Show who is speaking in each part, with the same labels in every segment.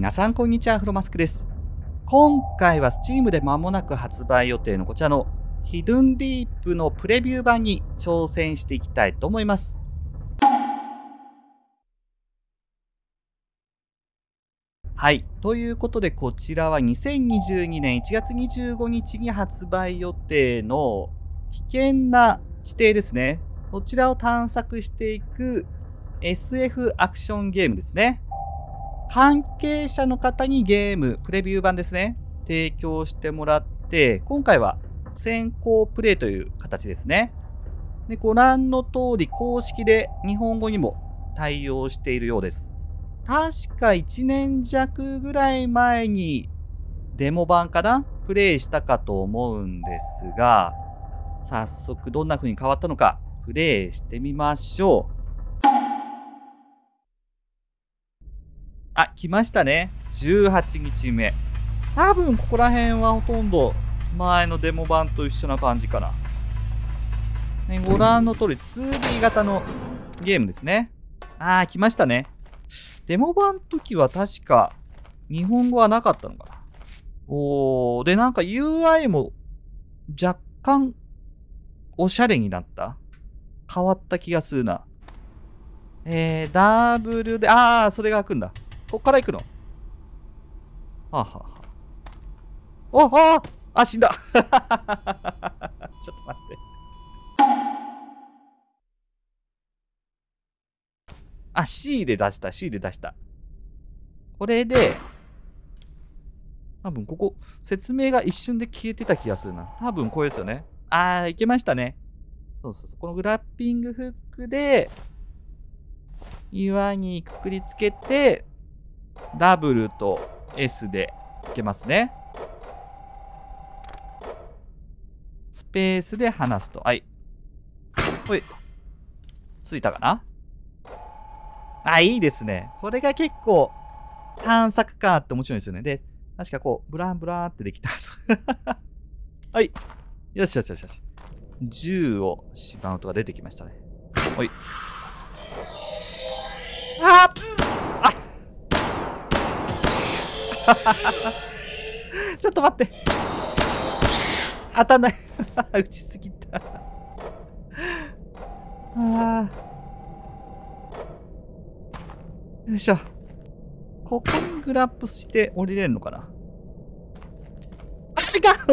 Speaker 1: 皆さんこんにちは、フロマスクです。今回は Steam で間もなく発売予定のこちらのヒドゥンディープのプレビュー版に挑戦していきたいと思います。はい。ということで、こちらは2022年1月25日に発売予定の危険な地底ですね。そちらを探索していく SF アクションゲームですね。関係者の方にゲーム、プレビュー版ですね、提供してもらって、今回は先行プレイという形ですね。で、ご覧の通り公式で日本語にも対応しているようです。確か1年弱ぐらい前にデモ版かな？プレイしたかと思うんですが、早速どんな風に変わったのかプレイしてみましょう。あ、来ましたね。18日目。多分ここら辺はほとんど前のデモ版と一緒な感じかな。ね、ご覧の通り 2D 型のゲームですね。あー、来ましたね。デモ版の時は確か日本語はなかったのかな。おー、で、なんか UI も若干おしゃれになった？変わった気がするな。えー、ダブルで、あー、それが開くんだ。こっから行くの？はあ、はあはあ、おああ死んだ ちょっと待って。あ、C で出した、C で出した。これで、多分ここ、説明が一瞬で消えてた気がするな。多分これですよね。あー、いけましたね。そうそうそう。このグラッピングフックで、岩にくくりつけて、ダブルと S でいけますね。スペースで離すと。はい。ほい。ついたかな？あ、いいですね。これが結構探索感って面白いんですよね。で、確かこう、ブランブラーってできた。はい。よしよしよしよし。銃をしまうとが出てきましたね。ほい。ああ ちょっと待って。当たんない。撃ちすぎた。ああ。よいしょ。ここにグラップして降りれるのかな？あ、いか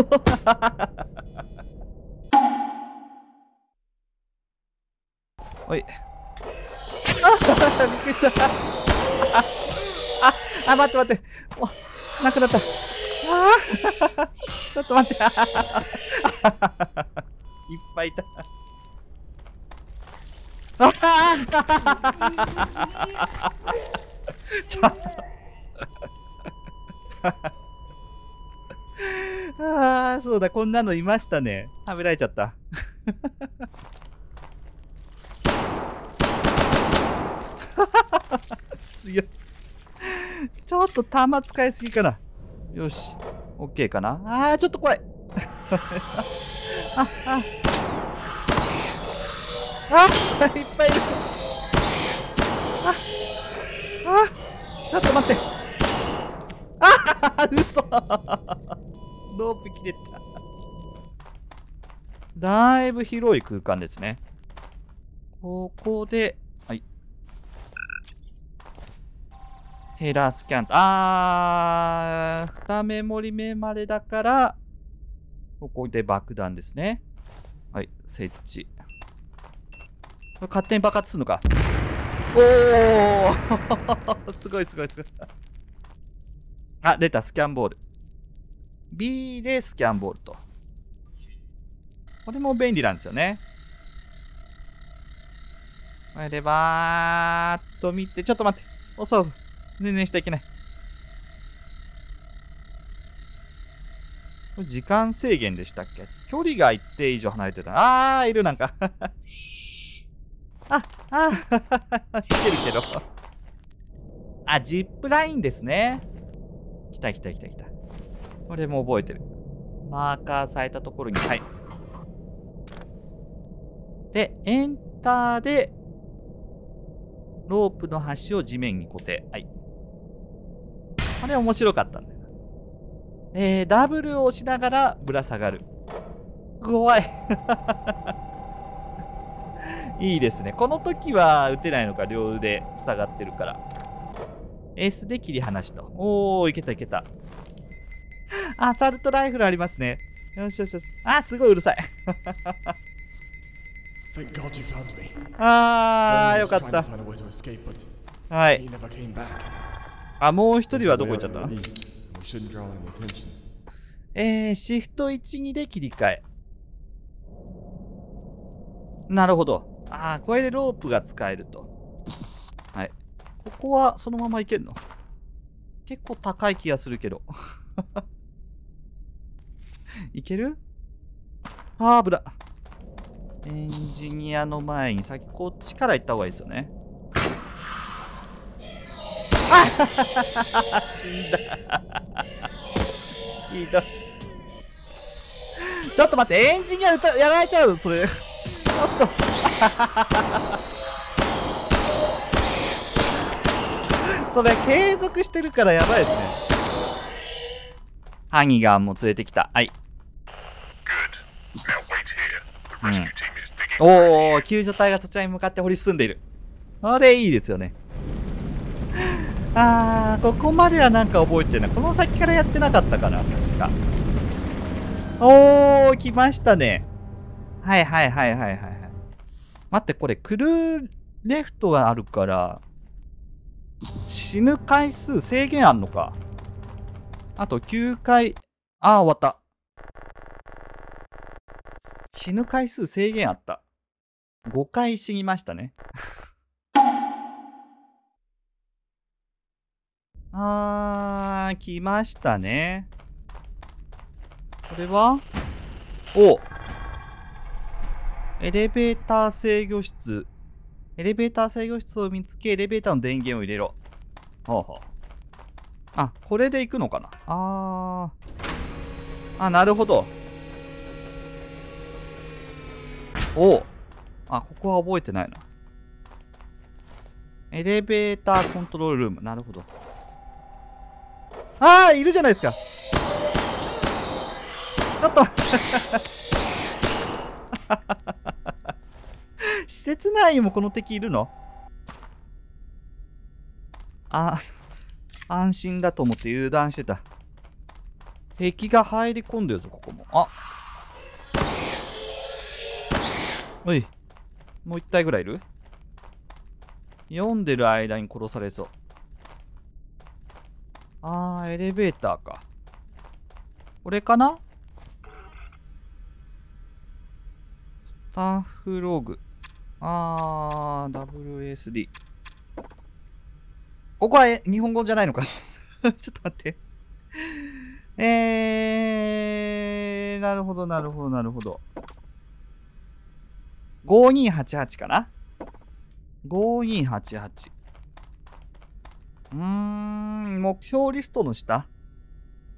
Speaker 1: おい。あびっくりした。あ、あ、待って待って。お、なくなった。ああ、ちょっと待って。いっぱいいた。ああちょっと。ああ、そうだ、こんなのいましたね。食べられちゃった。強い。ちょっと弾使いすぎかな。よし。オッケーかな。あー、ちょっと怖い。あ、あ。あ、いっぱいいる。あ、あ、ちょっと待って。あ、嘘。ロープ切れた。だいぶ広い空間ですね。ここで、テラスキャント。あー、2メモリ目までだから、ここで爆弾ですね。はい、設置。勝手に爆発するのか。おー すごいすごいすごい。あ、出た、スキャンボール。B でスキャンボールと。これも便利なんですよね。これでバーっと見て、ちょっと待って。おそうそう。全然下いけない。時間制限でしたっけ？距離が一定以上離れてた。あー、いるなんか。あ、あー、来てるけど。あ、ジップラインですね。来た来た来た来た。これも覚えてる。マーカーされたところに、はい。で、エンターで、ロープの端を地面に固定。はい。あれ面白かったんだよ。えー、ダブルを押しながらぶら下がる。怖い。いいですね。この時は打てないのか、両腕下がってるから。エースで切り離しと。おー、いけたいけた。アサルトライフルありますね。よしよしよし。あ、すごいうるさい。あー、よかった。はい。あ、もう一人はどこ行っちゃった？のえー、シフト1、2で切り替え。なるほど。ああ、これでロープが使えると。はい。ここはそのまま行けるの？結構高い気がするけど。いける？あー、危な。エンジニアの前に先こっちから行った方がいいですよね。あ死んだ。ひどい。ちょっと待って、エンジニアやられちゃうそれ。ちょっと。それ継続してるからやばいですね。ハニガンも連れてきた。はい。うん、おお救助隊がそちらに向かって掘り進んでいる。あれいいですよね。あー、ここまではなんか覚えてない。この先からやってなかったかな、確か。おー、来ましたね。はいはいはいはいはい。待って、これ、クルーレフトがあるから、死ぬ回数制限あんのか。あと9回、あー、終わった。死ぬ回数制限あった。5回死にましたね。あー、来ましたね。これは？おエレベーター制御室。エレベーター制御室を見つけ、エレベーターの電源を入れろ。ほうほう。あ、これで行くのかな？あー。あ、なるほど。おあ、ここは覚えてないな。エレベーターコントロールルーム。なるほど。ああいるじゃないですかちょっと 施設内にもこの敵いるの？あ、安心だと思って油断してた。敵が入り込んでるぞ、ここも。あおい。もう一体ぐらいいる？読んでる間に殺されそう。あー、エレベーターか。これかな？スタッフログ。あー、WSD。ここは日本語じゃないのか？ちょっと待って。えー、なるほど、なるほど、なるほど。5288かな ?5288。うーん、目標リストの下？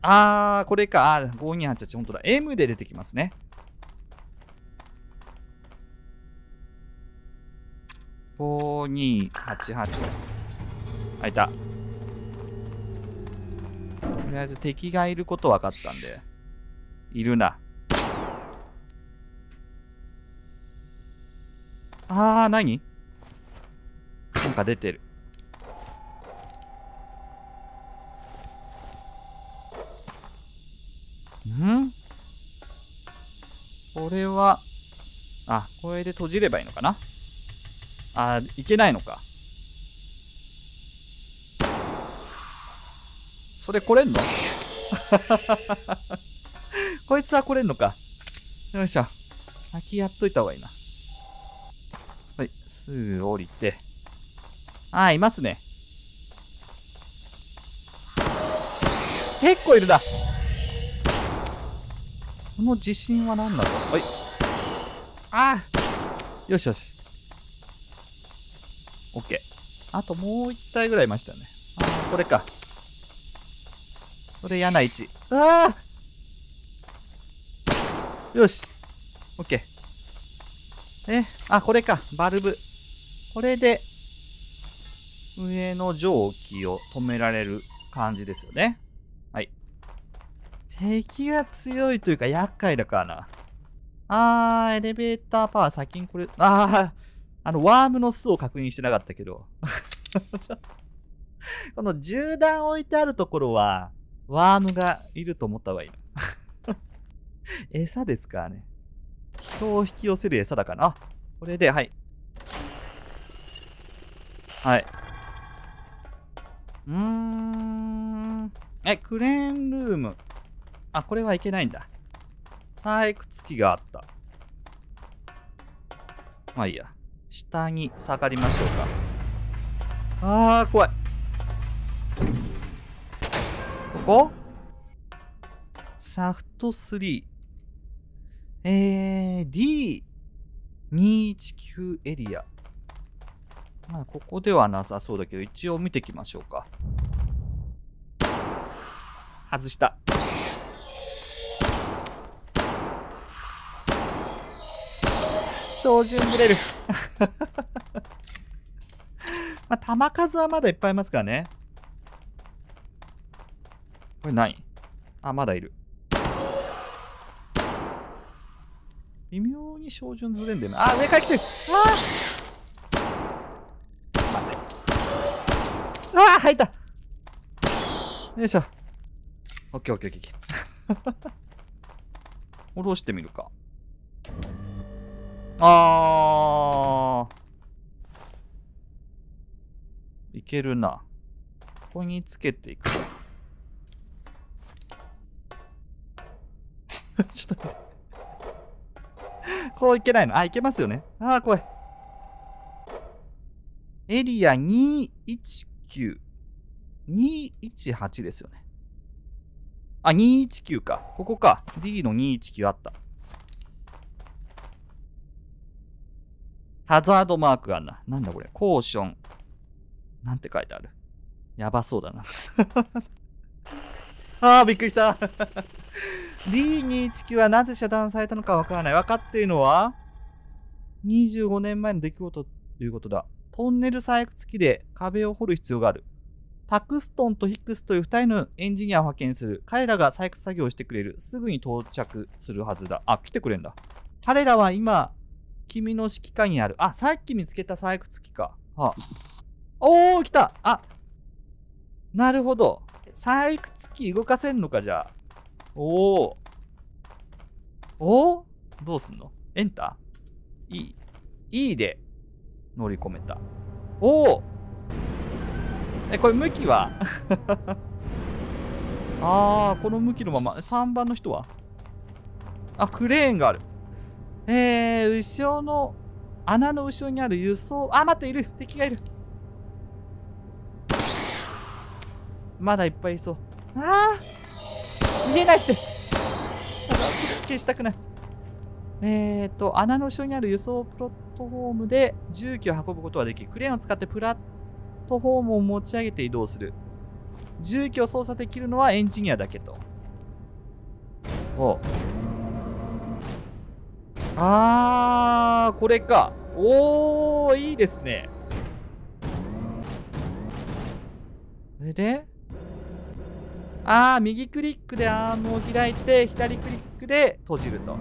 Speaker 1: あー、これか。あー、5288、本当だ。M で出てきますね。5288。あ、いた。とりあえず敵がいること分かったんで。いるな。あー、何？なんか出てる。んこれは、あ、これで閉じればいいのかな？あ、いけないのか。それ来れんの？こいつは来れんのか。よいしょ。先やっといた方がいいな。はい、すぐ降りて。あ、いますね。結構いるな。この地震は何だろうはい。ああよしよし。オッケー。あともう一体ぐらいいましたね。ああ、これか。それ嫌な位置。ああよし。オッケー。え、あ、これか。バルブ。これで、上の蒸気を止められる感じですよね。敵が強いというか厄介だからな。あー、エレベーターパワー先にこれ、あー、あの、ワームの巣を確認してなかったけど。この銃弾置いてあるところは、ワームがいると思った方がいい。餌ですからね。人を引き寄せる餌だから。あ、これで、はい。はい。うーん。え、クレーンルーム。あ、これはいけないんだ。採掘機があった。まあいいや。下に下がりましょうか。あー、怖い。ここ？シャフト3。えー、D219 エリア。まあ、ここではなさそうだけど、一応見てきましょうか。外した。照準ブレるまあ、弾数はまだいっぱいいますからね。これないあ、まだいる。微妙に照準ずれんだよな。あ、上から来てるああ。ああ入ったよいしょ。オッケーオッケーオッケー。下ろしてみるか。あー。いけるな。ここにつけていく。ちょっと待って。こういけないの？あ、いけますよね。あー、怖い。エリア219。218ですよね。あ、219か。ここか。D の219あった。ハザードマークがあんな。なんだこれ。コーション。なんて書いてある。やばそうだな。ああ、びっくりした。D219 はなぜ遮断されたのかわからない。分かっているのは、25年前の出来事ということだ。トンネル採掘機で壁を掘る必要がある。パクストンとヒックスという2人のエンジニアを派遣する。彼らが採掘作業をしてくれる。すぐに到着するはずだ。あ、来てくれんだ。彼らは今、君の指揮下にある。あ、さっき見つけた採掘機か。はあ、おー、来たあ、なるほど。採掘機動かせんのか、じゃあ。おお。おおどうすんの？エンター ?E。E で乗り込めた。おおえ、これ向きは？あー、この向きのまま。3番の人は？あ、クレーンがある。えー、後ろの、穴の後ろにある輸送、あ、待って、いる敵がいる。まだいっぱいいそう。ああ逃げないって消したくない。えっ、ー、と、穴の後ろにある輸送プロットフォームで重機を運ぶことができ、クレーンを使ってプラットフォームを持ち上げて移動する。重機を操作できるのはエンジニアだけと。おあー、これか。おー、いいですね。それで？ああ、右クリックでアームを開いて、左クリックで閉じると。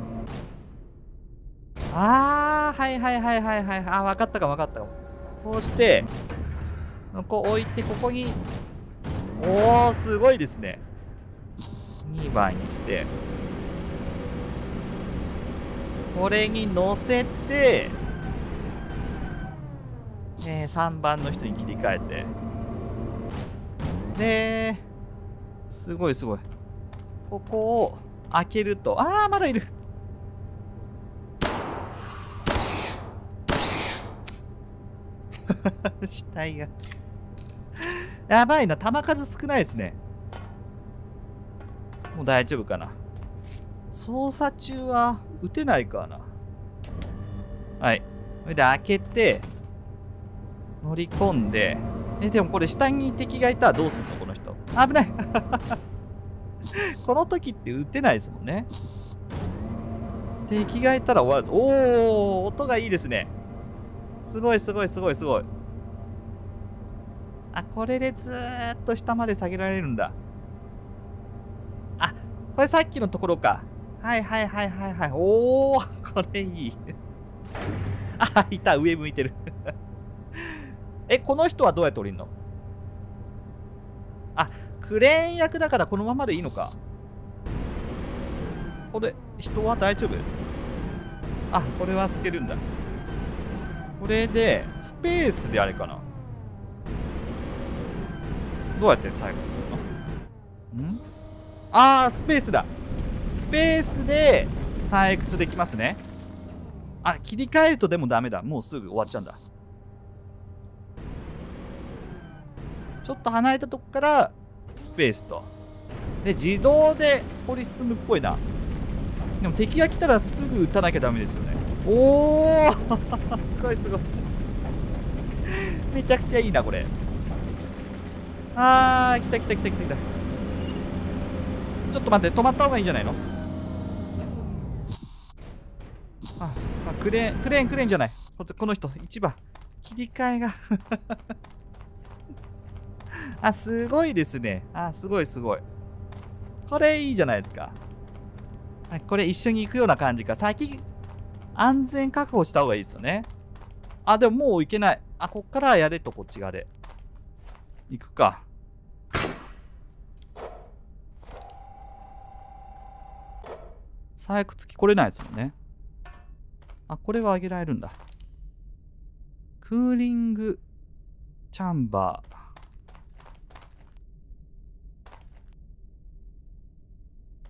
Speaker 1: ああ、はいはいはいはいはい。ああ、分かったか分かったか。こうして、こう置いて、ここに、おお、すごいですね。2番にして、これに乗せて、えー、3番の人に切り替えて、で、すごいすごい。ここを開けると、ああ、まだいる。死体がやばいな、弾数少ないですね。もう大丈夫かな。操作中は撃てないかな。はい。それで開けて、乗り込んで、え、でもこれ下に敵がいたらどうすんのこの人？危ない この時って撃てないですもんね。敵がいたら終わるぞ。おー、音がいいですね。すごいすごいすごいすごい。あ、これでずーっと下まで下げられるんだ。あ、これさっきのところか。はいはいはいはいはい。おー、これいい。あ、いた、上向いてる え、この人はどうやって降りるの？あ、クレーン役だからこのままでいいのか。これ、人は大丈夫？あ、これは透けるんだ。これで、スペースであれかな。どうやって採掘するの？ん？あー、スペースだ。スペースで採掘できますね。あ、切り替えるとでもダメだ。もうすぐ終わっちゃうんだ。ちょっと離れたとこからスペースと。で、自動で掘り進むっぽいな。でも敵が来たらすぐ撃たなきゃダメですよね。おー すごいすごい めちゃくちゃいいな、これ。あー、来た来た来た来た来た。ちょっと待って、止まった方がいいんじゃないの？あ、あクレーン、クレーン、クレーンじゃない。この人、一番。切り替えが あ、すごいですね。あ、すごいすごい。これいいじゃないですか。これ一緒に行くような感じか。先、安全確保した方がいいですよね。あ、でももう行けない。あ、こっからやれと、こっち側で。行くか。採掘機来れないですもんね。あ、これは上げられるんだ。クーリングチャンバー。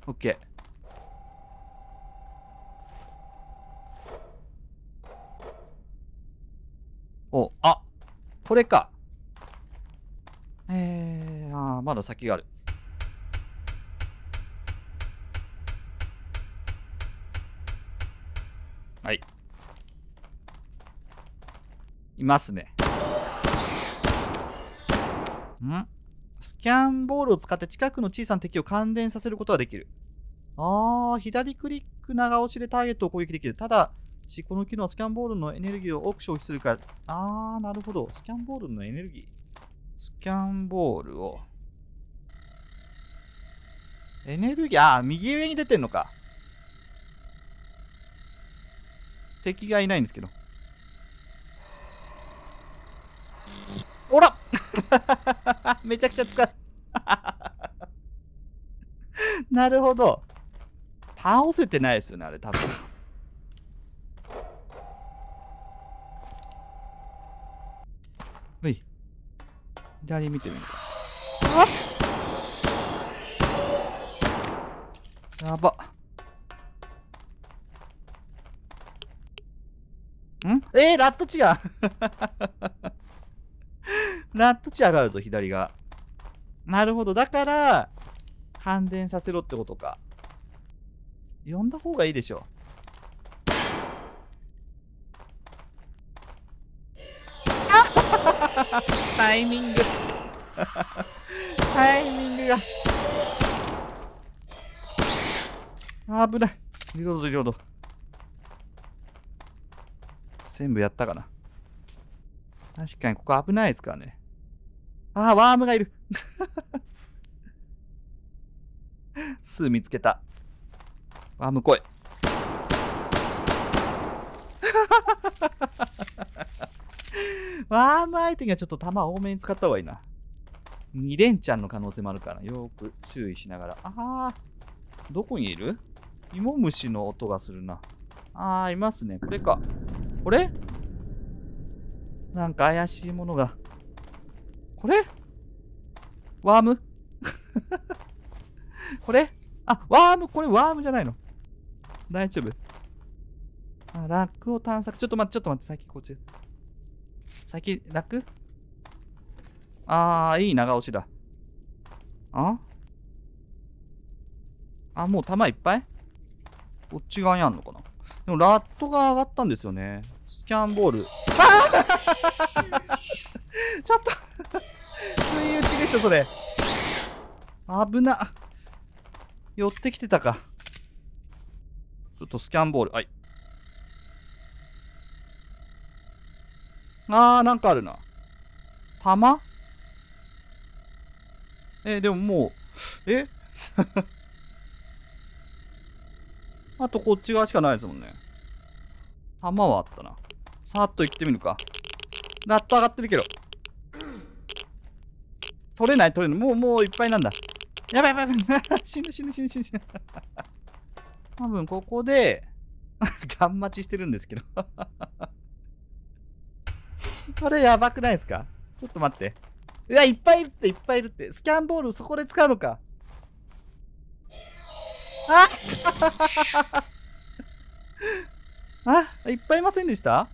Speaker 1: オッケー。お、あ、これか。えー、あー、まだ先がある。はい。いますね。ん？スキャンボールを使って近くの小さな敵を感電させることができる。あー、左クリック長押しでターゲットを攻撃できる。ただし、この機能はスキャンボールのエネルギーを多く消費するから。あー、なるほど。スキャンボールのエネルギー。スキャンボールを。エネルギー、あー、右上に出てんのか。敵がいないんですけど。ほら めちゃくちゃ使う なるほど。倒せてないですよね、あれ、多分。ほい。左見てみるか。やば。ん？えー、ラット違う ラット値上があるぞ、左が。なるほど。だから、感電させろってことか。呼んだ方がいいでしょ。タイミング タイミングが。危ない。リロード、リロード。全部やったかな。確かにここ危ないですからね。ああ、ワームがいる。すぐ見つけた。ワーム来い。ワーム相手にはちょっと弾多めに使った方がいいな。2連チャンの可能性もあるから、よく注意しながら。ああ、どこにいる？芋虫の音がするな。ああ、いますね。これか。これ？なんか怪しいものが。これ？ワーム？これ？あ、ワーム？これワームじゃないの大丈夫あ、ラックを探索。ちょっと待って、ちょっと待って。先こっち。先、ラック？あー、いい長押しだ。あ？あ、もう弾いっぱい？こっち側にあんのかな？でもラットが上がったんですよね。スキャンボール。あ ちょっと不意打ちでしょ、それ。危な。寄ってきてたか。ちょっとスキャンボール。はい。あー、なんかあるな。弾？えー、でももう、え？あとこっち側しかないですもんね。弾はあったな。さーっと行ってみるか。ラット上がってるけど。取れない？取れない。もう、もういっぱいなんだ。やばいやばいやばい。死ぬ死ぬ死ぬ死ぬ死ぬ。多分ここで、ガン待ちしてるんですけど。これやばくないですか？ちょっと待って。いや、いっぱいいるっていっぱいいるって。スキャンボールそこで使うのか。ああいっぱいいませんでした？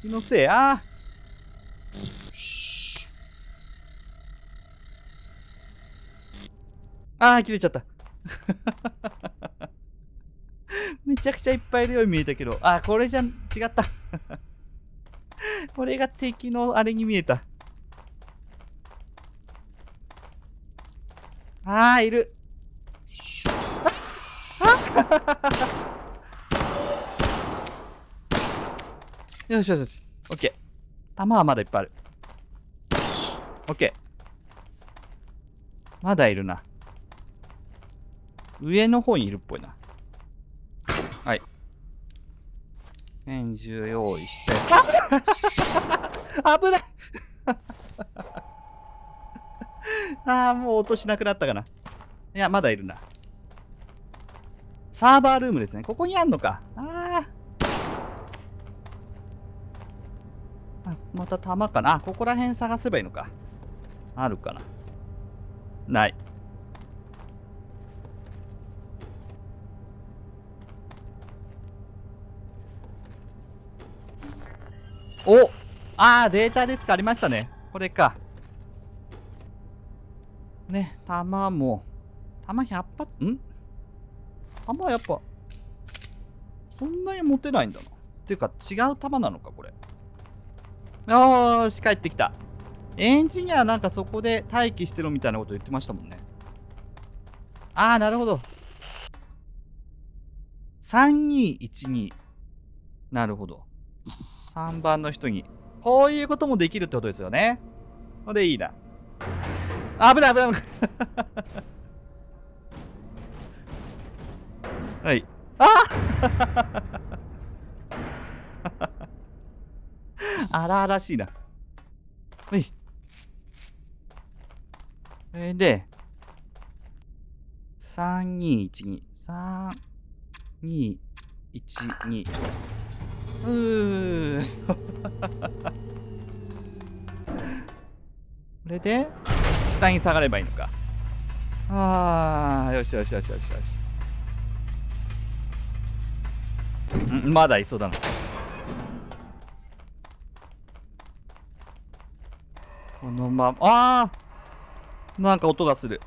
Speaker 1: 気のせい？ああ。あ、切れちゃった。めちゃくちゃいっぱいいるように見えたけど。あ、これじゃん、違った。これが敵のあれに見えた。ああ、いる。あよしよしよし。オッケー。弾はまだいっぱいある。オッケー。まだいるな。上の方にいるっぽいな。はい。拳銃用意して。危ない ああ、もう音しなくなったかな。いや、まだいるな。サーバールームですね。ここにあんのか。ああ。また弾かな。あ、ここら辺探せばいいのか。あるかな。ない。おああ、データデスクありましたね。これか。ね、弾も、弾100発、ん？弾やっぱ、そんなに持てないんだな。っていうか、違う弾なのか、これ。よーし、帰ってきた。エンジニアなんかそこで待機してろみたいなこと言ってましたもんね。ああ、なるほど。3212。なるほど。3番の人に。こういうこともできるってことですよね。これいいな。危ない危ない危ない。はい。あ荒々しいな。はい。えー、で、3212。3212。うー これで下に下がればいいのかああよしよしよしよしよしんまだいそうだなのままああなんか音がする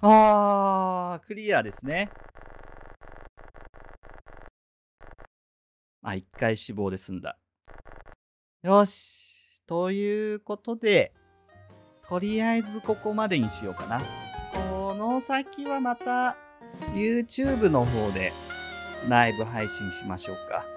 Speaker 1: ああクリアですねあ、一回死亡で済んだ。よし。ということで、とりあえずここまでにしようかな。この先はまた YouTube の方でライブ配信しましょうか。